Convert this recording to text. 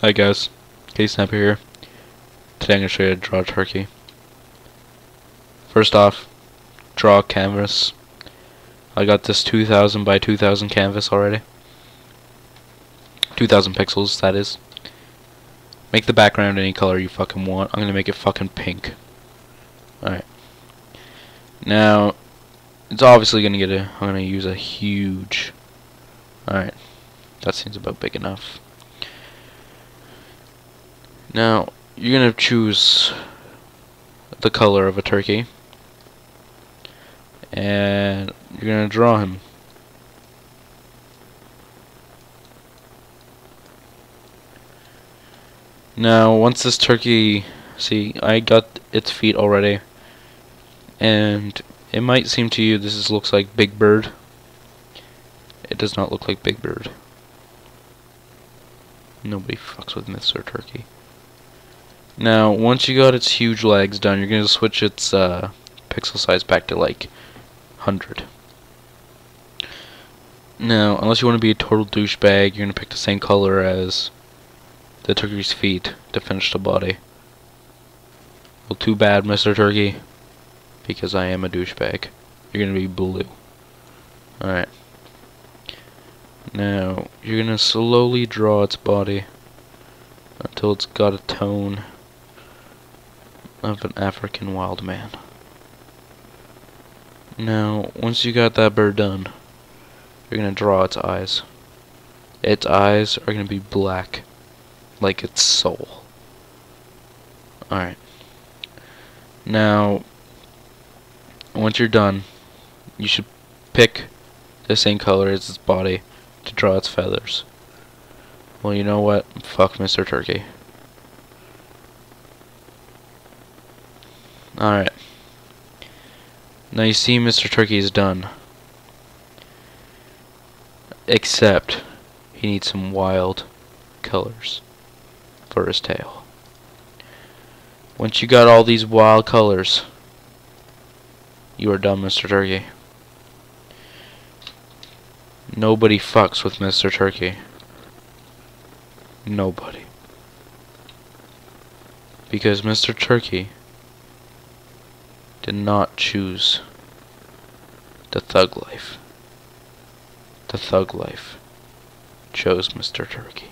Hi guys, K-Snapper here. Today I'm going to show you how to draw a turkey. First off, draw a canvas. I got this 2000 by 2000 canvas already. 2000 pixels, that is. Make the background any color you fucking want. I'm going to make it fucking pink. Alright. Now, it's obviously going to get a... I'm going to use a huge... Alright. That seems about big enough. Now, you're going to choose the color of a turkey. And you're going to draw him. Now, once this turkey... See, I got its feet already. And it might seem to you this is, looks like Big Bird. It does not look like Big Bird. Nobody fucks with Mr. Turkey. Now, once you got its huge legs done, you're going to switch its uh, pixel size back to like 100. Now, unless you want to be a total douchebag, you're going to pick the same color as the turkey's feet to finish the body. Well, too bad, Mr. Turkey, because I am a douchebag. You're going to be blue. Alright. Now, you're going to slowly draw its body until it's got a tone of an African wild man. Now, once you got that bird done, you're going to draw its eyes. Its eyes are going to be black, like its soul. Alright. Now, once you're done, you should pick the same color as its body to draw its feathers. Well, you know what? Fuck Mr. Turkey. Alright. Now you see Mr. Turkey is done. Except he needs some wild colors for his tail. Once you got all these wild colors, you are done, Mr. Turkey. Nobody fucks with Mr. Turkey. Nobody. Because Mr. Turkey did not choose the thug life. The thug life chose Mr. Turkey.